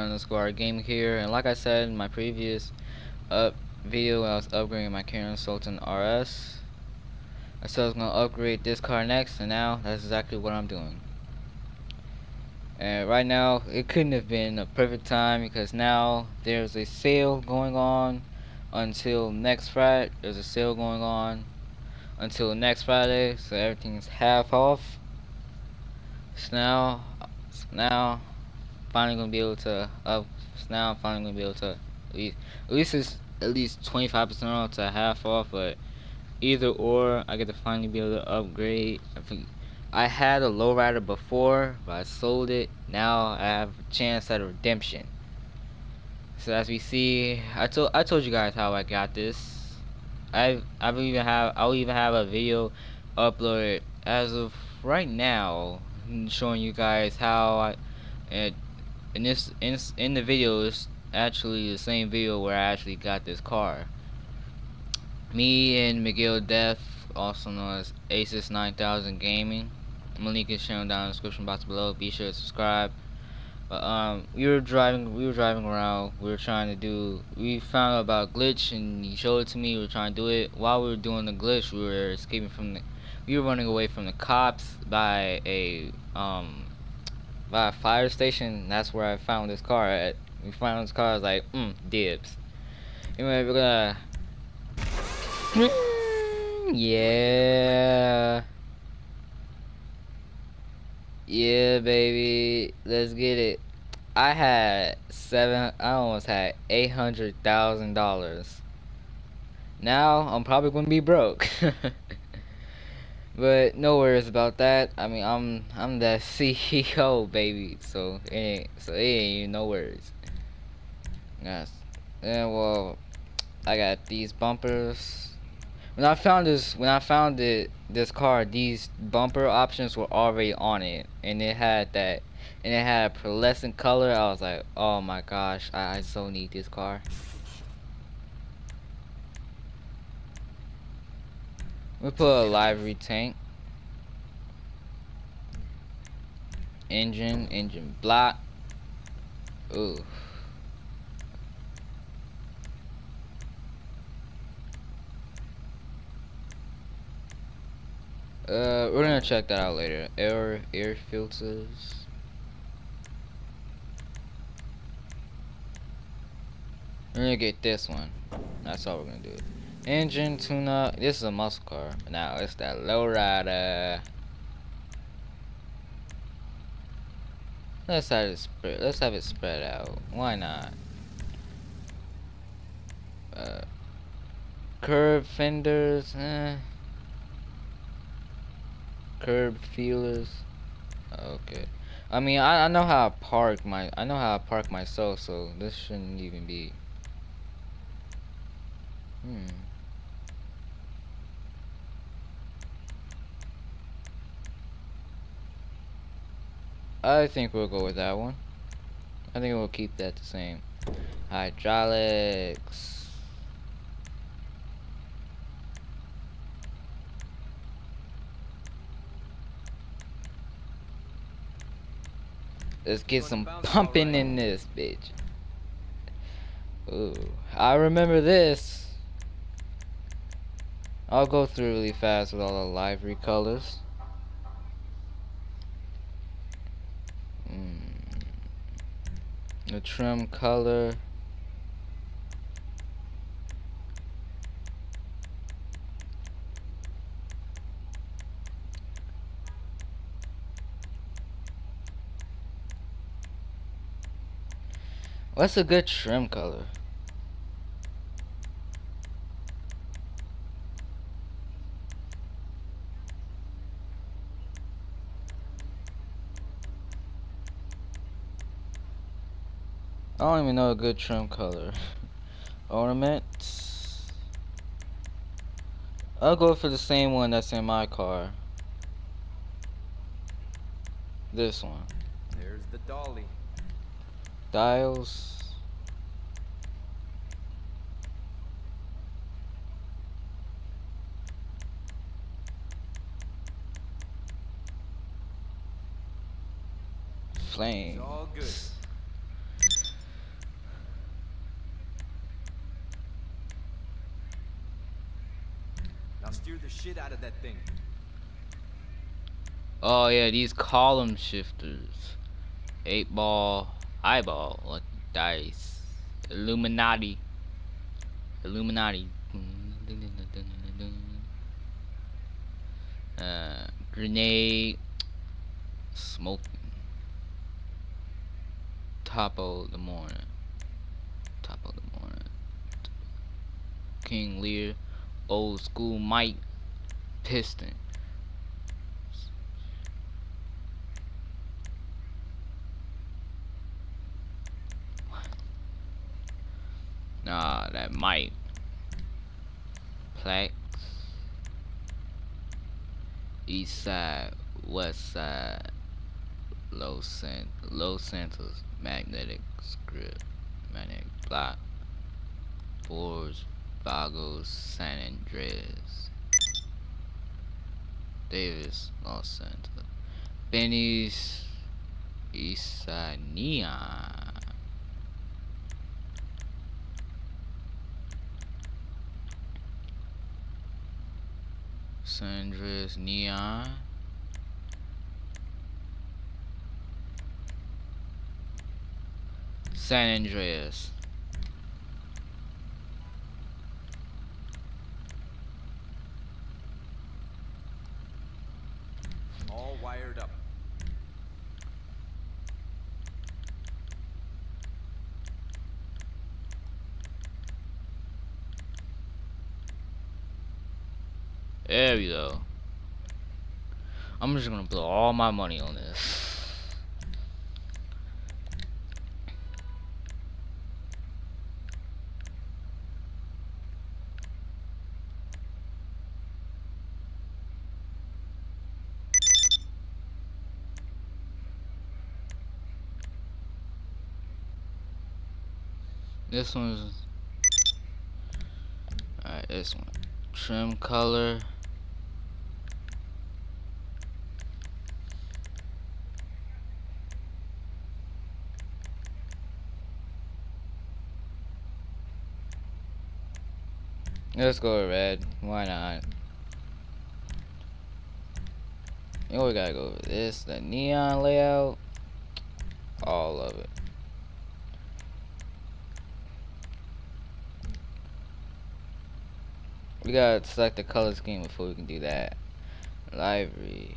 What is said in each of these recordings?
underscore game here, and like I said in my previous up video, I was upgrading my Karin Sultan RS. I said I was gonna upgrade this car next, and now that's exactly what I'm doing. And right now, it couldn't have been a perfect time because now there's a sale going on until next Friday. There's a sale going on until next Friday, so everything's half off. So now, so now, finally gonna be able to up. Now I'm finally gonna be able to at least, at least it's at least 25% off to half off, but either or, I get to finally be able to upgrade. I had a lowrider before, but I sold it. Now I have a chance at a redemption. So as we see, I told I told you guys how I got this. I I will even have I'll even have a video uploaded as of right now, showing you guys how I and in this in in the video is actually the same video where I actually got this car. Me and Miguel Death, also known as Asus 9000 Gaming. I'm link is shown down in the description box below. Be sure to subscribe. But um, we were driving, we were driving around. We were trying to do. We found out about glitch, and he showed it to me. We were trying to do it. While we were doing the glitch, we were escaping from the. We were running away from the cops by a um by a fire station. That's where I found this car at. We found this car. I was like, mm, dibs. Anyway, we're gonna. yeah. Yeah, baby. Let's get it. I had seven. I almost had eight hundred thousand dollars. Now I'm probably gonna be broke. but no worries about that. I mean, I'm I'm the CEO, baby. So it ain't so it ain't no worries. Yes. Yeah. Well, I got these bumpers. When I found this, when I found it, this car, these bumper options were already on it, and it had that, and it had a pearlescent color. I was like, oh my gosh, I, I so need this car. We put a livery tank, engine, engine block. Ooh. Uh, we're gonna check that out later. Air air filters. We're gonna get this one. That's all we're gonna do. Engine tune up. This is a muscle car. Now it's that lowrider. Let's have it spread. Let's have it spread out. Why not? Uh, curb fenders. Eh curb feelers. Okay. I mean, I, I know how I park my, I know how I park myself, so this shouldn't even be. Hmm. I think we'll go with that one. I think we'll keep that the same. Hydraulics. Let's get some pumping in this bitch. Ooh, I remember this. I'll go through really fast with all the livery colors. Mm. The trim color. What's a good trim color? I don't even know a good trim color. Ornaments. I'll go for the same one that's in my car. This one. There's the dolly dials flames I'll steer the shit out of that thing. Oh yeah, these column shifters. Eight ball, eyeball, like dice. Illuminati. Illuminati. Uh, grenade. Smoke. Top of the morning. Top of the morning. King Lear. Old school Mike. Piston. Nah, that might. Plex. East side, west side. Los Sant Los Santos magnetic script. Magnetic block. Fours, Vagos, San Andreas. Davis, Los Santos. Benny's Side Neon. Sandra's Neon. San Andreas. All wired up. There we go. I'm just gonna blow all my money on this. This one's alright. This one, trim color. Let's go red. Why not? You know we gotta go with this, the neon layout. All of it. We gotta select the color scheme before we can do that. Livery.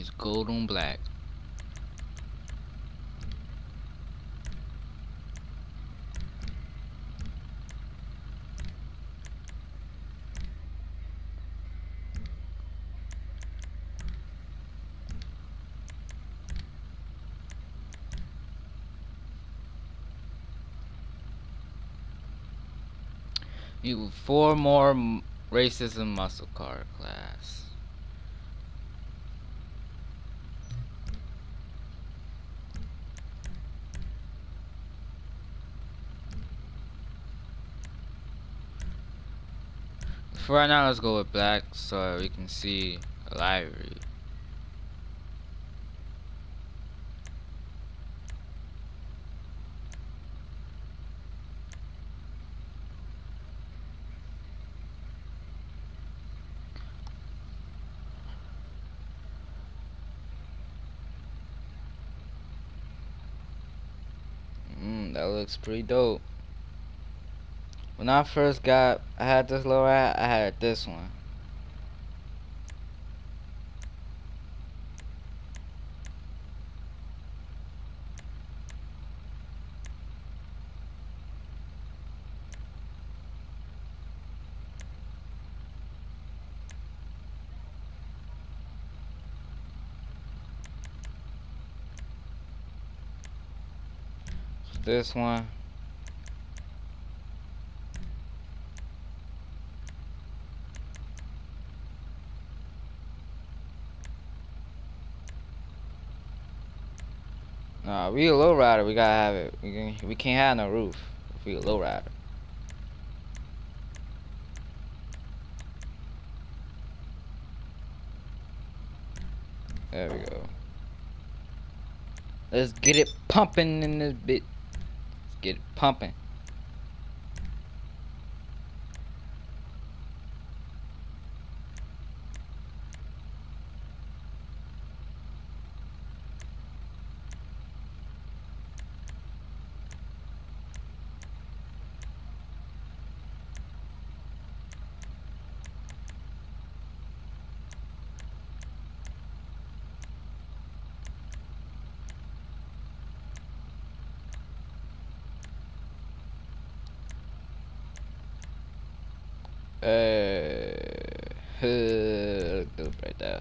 It's gold on black. Need four more racism muscle car class. For right now, let's go with black so we can see livery. Mm, that looks pretty dope. When I first got, I had this little rat, I had this one. This one. Nah, we a low rider. We gotta have it. We can, we can't have no roof if we a low rider. There we go. Let's get it pumping in this bit. Let's get it pumping. Uh, right there.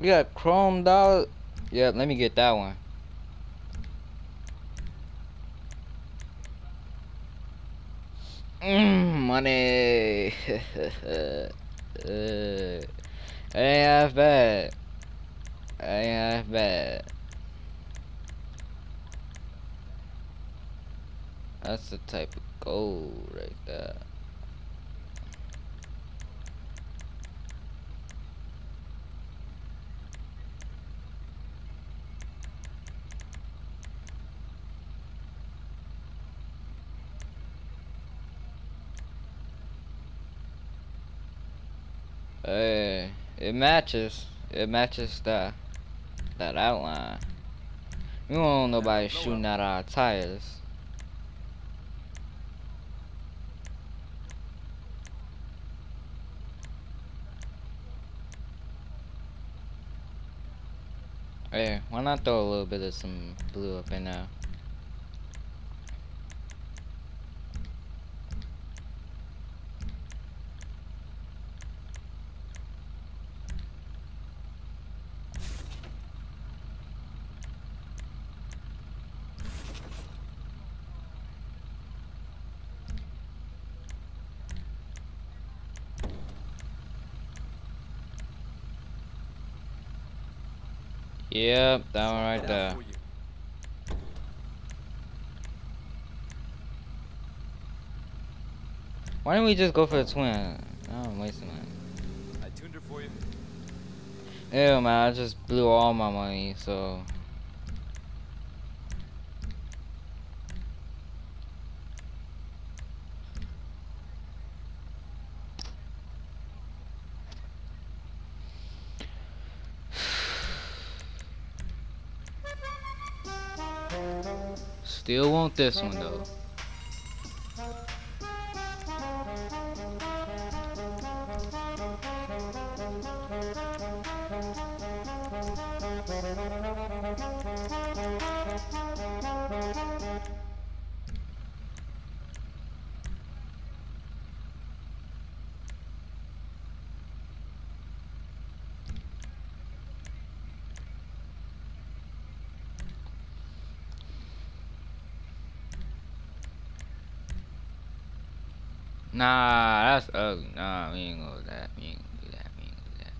We got chrome dollar. Yeah, let me get that one. Mmm, money. uh, ain't half bad. Ain't half bad. That's the type of gold right there. Hey, it matches. It matches that that outline. We don't want nobody shooting at our tires. Hey, why not throw a little bit of some blue up in there? Yep, that one right there. Why don't we just go for the twin? Oh, I'm wasting money. I tuned her for you. Yeah, man, I just blew all my money, so. Still want this one though. Nah, that's ugly. Nah, we ain't gonna do that. We ain't gonna do that. We ain't gonna do that.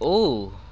Oh. Oh.